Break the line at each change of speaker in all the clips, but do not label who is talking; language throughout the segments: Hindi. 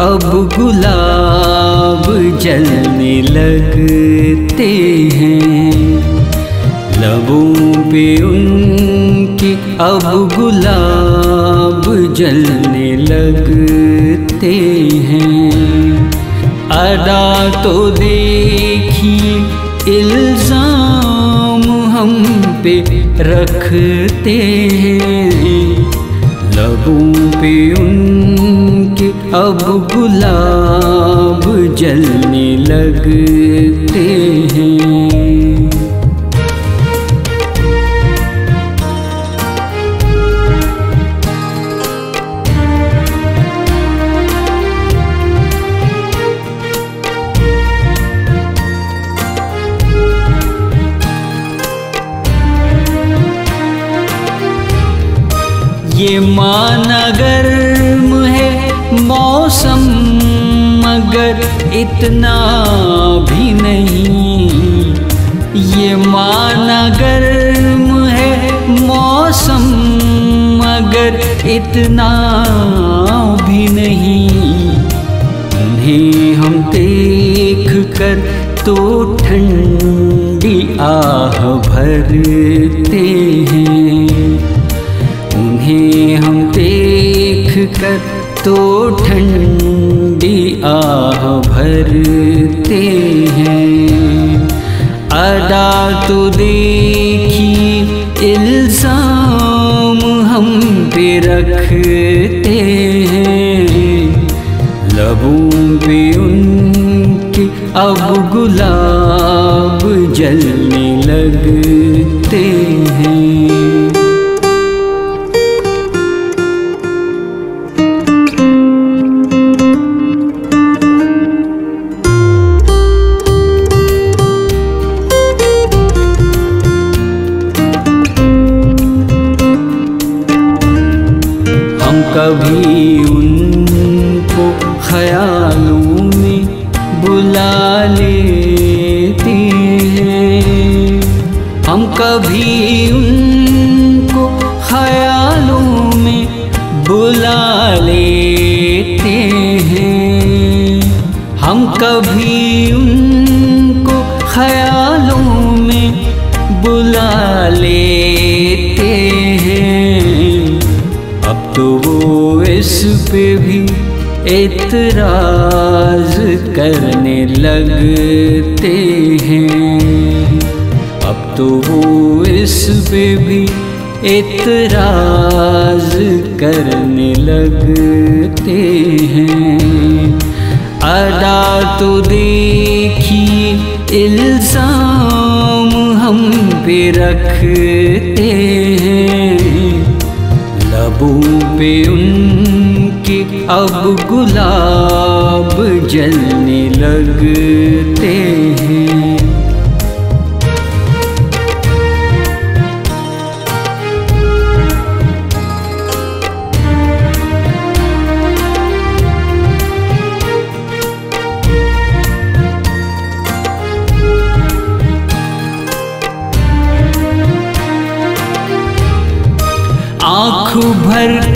अब गुलाब जलने लगते हैं। लबों पे उनके अब गुलाब जलने लगते हैं। अदा तो देखिए, इल्ज़ाम हम पे रखते हैं। लबों पे उनके अब गुलाब जलने लगते हैं। ये माना मगर इतना भी नहीं। ये माना गर्म है मौसम, मगर इतना भी नहीं। उन्हें हम देख कर तो ठंडी आह भरते हैं। उन्हें हम देख कर तो ठंडी आह भरते हैं। अदा तो देखी इल्ज़ाम हम पे रखते हैं। लबों पे उनके अब गुलाब जलने लगते हैं कभी उनको ख्यालों में बुला लेते हैं। हम कभी उनको ख्यालों में बुला लेते हैं। अब तो वो इस पे भी एतराज़ करने लगते हैं। तो वो इस पे भी एतराज़ करने लगते हैं। अदा तो देखिए इल्ज़ाम हम पे रखते हैं। लबों पे उनके अब गुलाब जलने लगते हैं।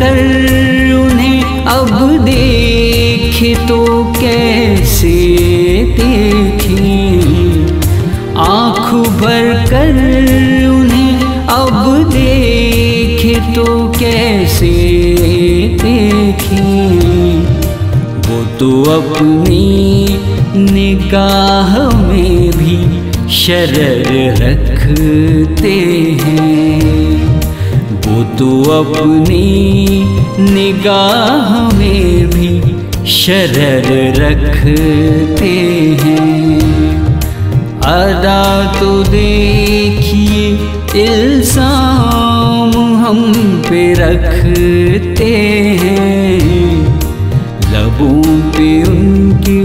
कर उन्हें अब देखे तो कैसे देखें? आँख भर कर उन्हें अब देखे तो कैसे देखें? वो तो अपनी निगाह में भी शरर रखते हैं। वो तो अपनी निगाह में भी शरर रखते हैं। अदा तो देखिए इल्ज़ाम हम पे रखते हैं। लबों पे उनके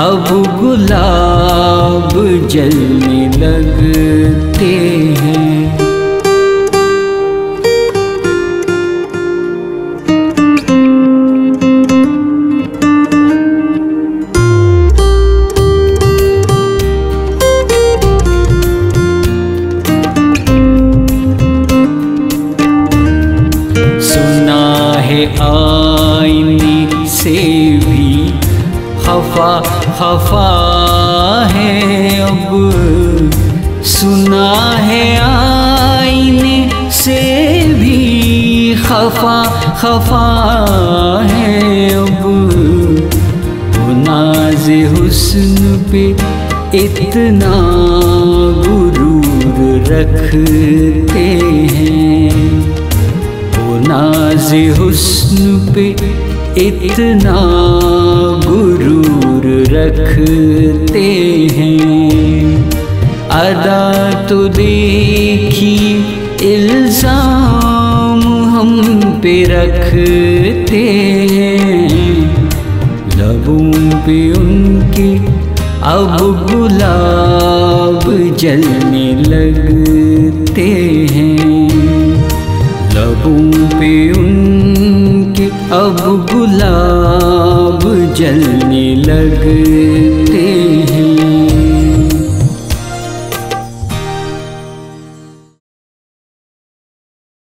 अब गुलाब जलने लगते हैं। सुना है आईनी से भी। खफा खफा है अब। सुना है आईने से भी। खफा खफा है अब। वो नाज हुस्न पे इतना गुरूर रखते हैं। नाज हुस्न पे इतना गुरूर रखते हैं। अदा तो देखी इल्ज़ाम हम पे रखते हैं। लबों पे उनके अब गुलाब जलने लगते हैं। लबों पे अब गुलाब जलने लगते